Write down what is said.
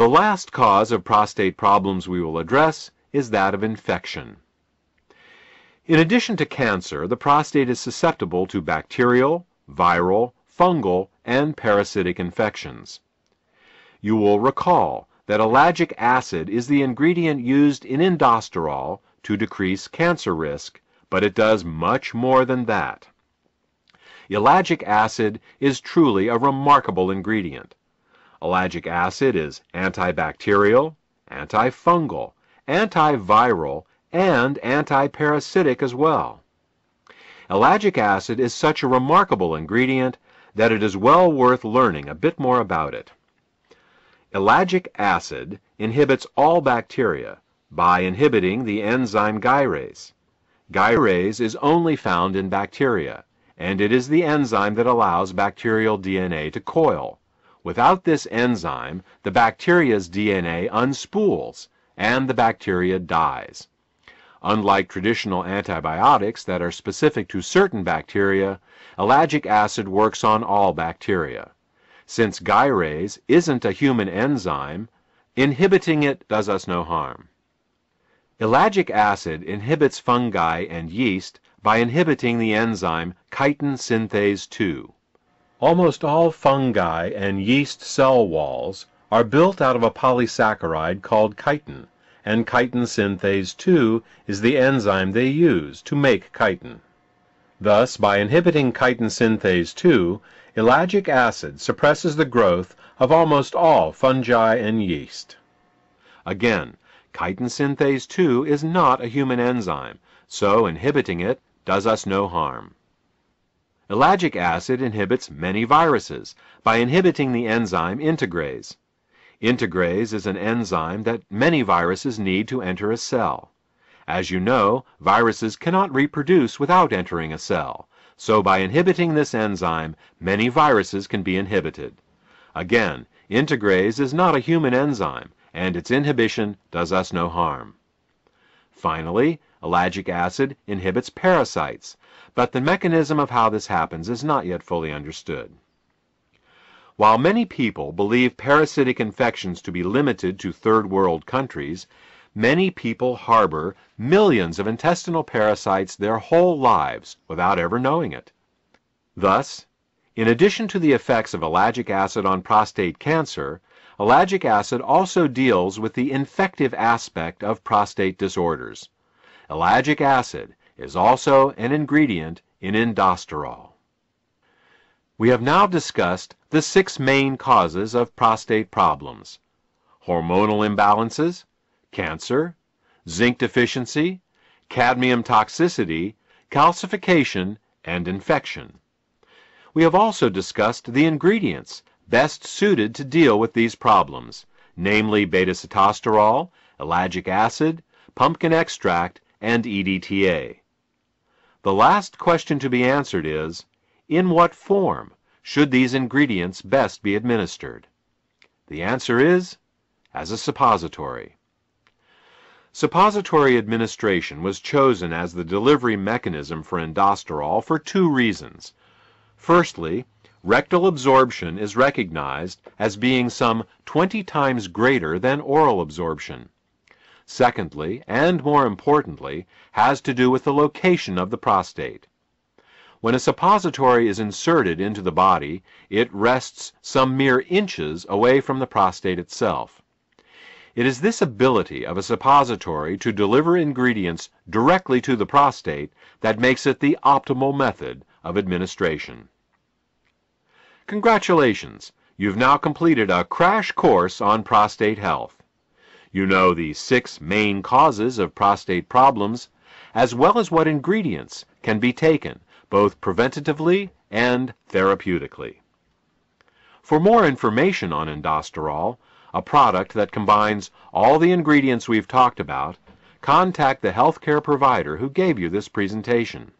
The last cause of prostate problems we will address is that of infection. In addition to cancer, the prostate is susceptible to bacterial, viral, fungal, and parasitic infections. You will recall that ellagic acid is the ingredient used in endosterol to decrease cancer risk, but it does much more than that. Ellagic acid is truly a remarkable ingredient. Ellagic acid is antibacterial, antifungal, antiviral, and antiparasitic as well. Ellagic acid is such a remarkable ingredient that it is well worth learning a bit more about it. Ellagic acid inhibits all bacteria by inhibiting the enzyme gyrase. Gyrase is only found in bacteria, and it is the enzyme that allows bacterial DNA to coil. Without this enzyme, the bacteria's DNA unspools, and the bacteria dies. Unlike traditional antibiotics that are specific to certain bacteria, ellagic acid works on all bacteria. Since gyrase isn't a human enzyme, inhibiting it does us no harm. Ellagic acid inhibits fungi and yeast by inhibiting the enzyme chitin synthase 2. Almost all fungi and yeast cell walls are built out of a polysaccharide called chitin, and chitin synthase 2 is the enzyme they use to make chitin. Thus, by inhibiting chitin synthase 2, ellagic acid suppresses the growth of almost all fungi and yeast. Again, chitin synthase 2 is not a human enzyme, so inhibiting it does us no harm. Ellagic acid inhibits many viruses by inhibiting the enzyme integrase. Integrase is an enzyme that many viruses need to enter a cell. As you know, viruses cannot reproduce without entering a cell, so by inhibiting this enzyme, many viruses can be inhibited. Again, integrase is not a human enzyme, and its inhibition does us no harm. Finally, ellagic acid inhibits parasites, but the mechanism of how this happens is not yet fully understood. While many people believe parasitic infections to be limited to third world countries, many people harbor millions of intestinal parasites their whole lives without ever knowing it. Thus, in addition to the effects of ellagic acid on prostate cancer, ellagic acid also deals with the infective aspect of prostate disorders. Ellagic acid is also an ingredient in endosterol. We have now discussed the six main causes of prostate problems. Hormonal imbalances, cancer, zinc deficiency, cadmium toxicity, calcification, and infection. We have also discussed the ingredients best suited to deal with these problems, namely beta-sitosterol, ellagic acid, pumpkin extract, and EDTA. The last question to be answered is, in what form should these ingredients best be administered? The answer is, as a suppository. Suppository administration was chosen as the delivery mechanism for endosterol for two reasons. Firstly, rectal absorption is recognized as being some 20 times greater than oral absorption. Secondly, and more importantly, has to do with the location of the prostate. When a suppository is inserted into the body, it rests some mere inches away from the prostate itself. It is this ability of a suppository to deliver ingredients directly to the prostate that makes it the optimal method of administration. Congratulations! You've now completed a crash course on prostate health. You know the six main causes of prostate problems, as well as what ingredients can be taken both preventatively and therapeutically. For more information on endosterol, a product that combines all the ingredients we've talked about, contact the healthcare provider who gave you this presentation.